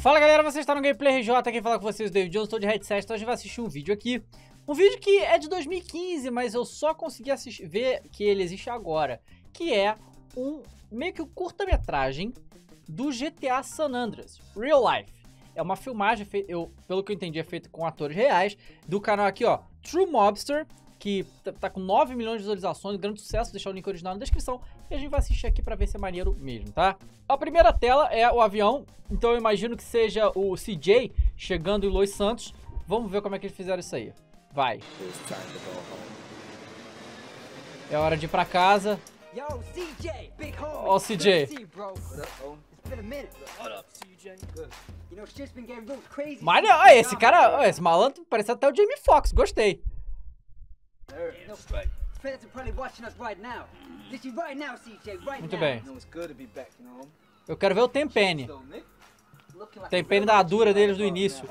Fala galera, você está no Gameplay RJ, aqui fala com vocês, David Jones, estou de headset, então a gente vai assistir um vídeo aqui. Um vídeo que é de 2015, mas eu só consegui assistir, ver que ele existe agora. Que é um, meio que um curta-metragem do GTA San Andreas, Real Life. É uma filmagem, eu, pelo que eu entendi, é feita com atores reais, do canal aqui ó, True Mobster, que tá com 9 milhões de visualizações, grande sucesso, vou deixar o link original na descrição, e a gente vai assistir aqui pra ver se é maneiro mesmo, tá? A primeira tela é o avião, então eu imagino que seja o CJ chegando em Los Santos. Vamos ver como é que eles fizeram isso aí. Vai. É hora de ir pra casa. Ó o CJ. Não, esse cara, esse malandro parece até o Jamie Foxx, gostei. Muito bem. Eu quero ver o Tempene. Tempene da dura deles do início.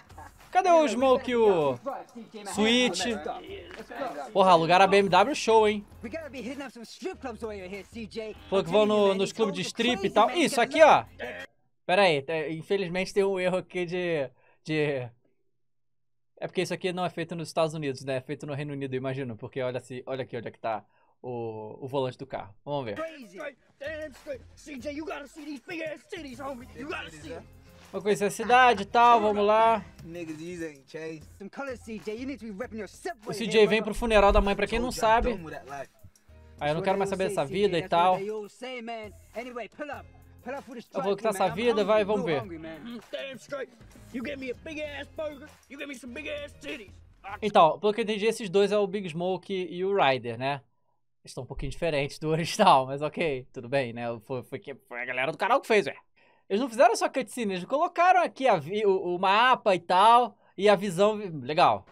Cadê o Smoke e o Switch? Porra, lugar a BMW show, hein? Falou que vão no, nos clubes de strip e tal. Isso aqui, ó. Pera aí, é, infelizmente tem um erro aqui de, de é porque isso aqui não é feito nos Estados Unidos, né? É feito no Reino Unido, imagino. Porque olha, se, olha aqui onde é que tá o, o volante do carro. Vamos ver. Vou conhecer a cidade e tal, vamos lá. O CJ vem pro funeral da mãe, pra quem não sabe. Aí ah, eu não quero mais saber dessa vida e tal. Eu vou quitar essa vida, vai, vamos ver. Então, pelo que eu entendi, esses dois é o Big Smoke e o Ryder, né? Estão um pouquinho diferentes do original, mas ok, tudo bem, né? Foi, foi, foi a galera do canal que fez, ué. Eles não fizeram só cutscene, eles colocaram aqui a, o, o, mapa e tal, e a visão, legal.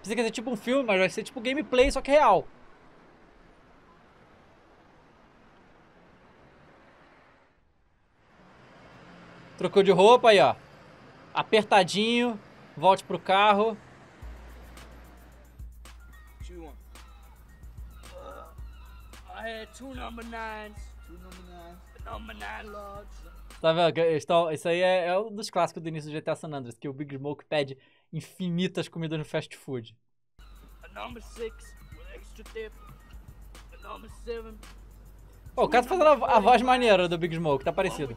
Precisa ser tipo um filme, mas vai ser tipo gameplay, só que real. Trocou de roupa aí, ó. Apertadinho. Volte pro carro. Tá vendo? Estão, isso aí é, é, um dos clássicos do início do GTA San Andreas, que o Big Smoke pede infinitas comidas no fast food. Oh, o cara tá fazendo a, a voz maneira do Big Smoke, tá parecido.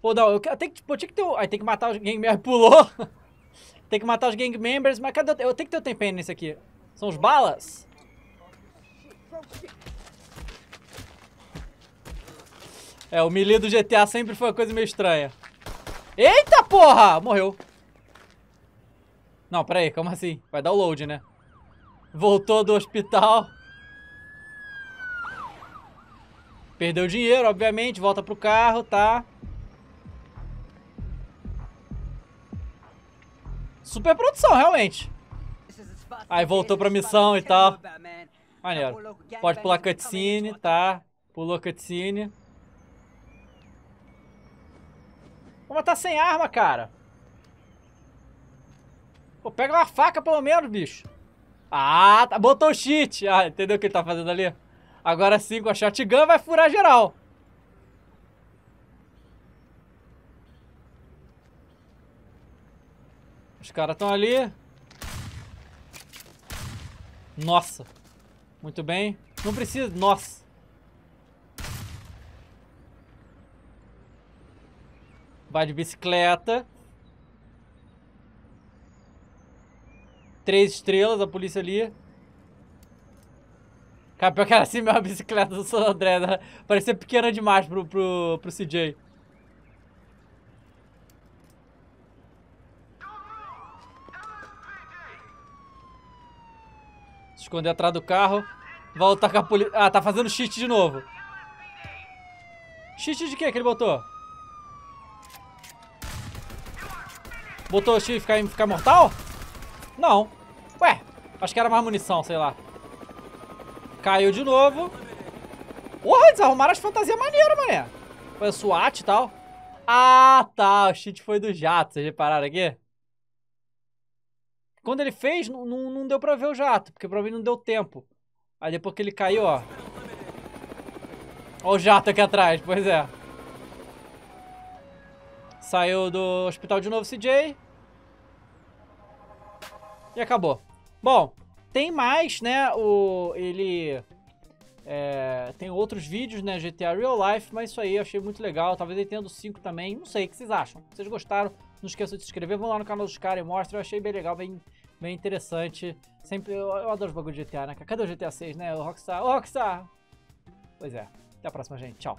Pô, não, eu, tenho que, pô, tinha que ter. Aí tem que matar os gang members. Pulou. tem que matar os gang members, mas cadê? Eu tenho que ter o tempero nesse aqui. São os balas? É, o melee do GTA sempre foi uma coisa meio estranha. Eita porra! Morreu. Não, pera aí, como assim? Vai dar o load, né? Voltou do hospital. Perdeu dinheiro, obviamente, volta pro carro, tá? Super produção, realmente. Aí voltou pra missão e tal. Maneiro. Pode pular cutscene, tá? Pulou cutscene. Vou matar sem arma, cara. Pô, pega uma faca pelo menos, bicho. Ah, tá, botou o cheat. Ah, entendeu o que ele tá fazendo ali? Agora sim, com a shotgun vai furar geral. Os caras estão ali. Nossa. Muito bem. Não precisa... Nossa. Vai de bicicleta. Três estrelas, a polícia ali. Cara, pior que era assim mesmo a bicicleta do San André, né? Parecia pequena demais pro, pro, pro CJ. Esconder atrás do carro. Volta com a polícia. Ah, tá fazendo cheat de novo. Cheat de quê que ele botou? Botou o cheat ficar, ficar mortal? Não. Ué, acho que era mais munição, sei lá. Caiu de novo. Porra, eles arrumaram as fantasias maneiras, mané. Foi a SWAT e tal. Ah, tá. O cheat foi do jato. Vocês repararam aqui? Quando ele fez, não, não deu pra ver o jato. Porque pra mim não deu tempo. Aí depois que ele caiu, ó. Ó o jato aqui atrás. Pois é. Saiu do hospital de novo, CJ. E acabou. Bom, tem mais, né? O, ele é, tem outros vídeos, né? GTA Real Life, mas isso aí eu achei muito legal. Talvez ele tenha do 5 também. Não sei, o que vocês acham? Vocês gostaram, não esqueçam de se inscrever. Vão lá no canal dos caras e mostra. Eu achei bem legal, bem, bem interessante. Sempre, eu, eu adoro os bagulho de GTA, né? Cadê o GTA 6, né? O Rockstar. O Rockstar! Pois é. Até a próxima, gente. Tchau.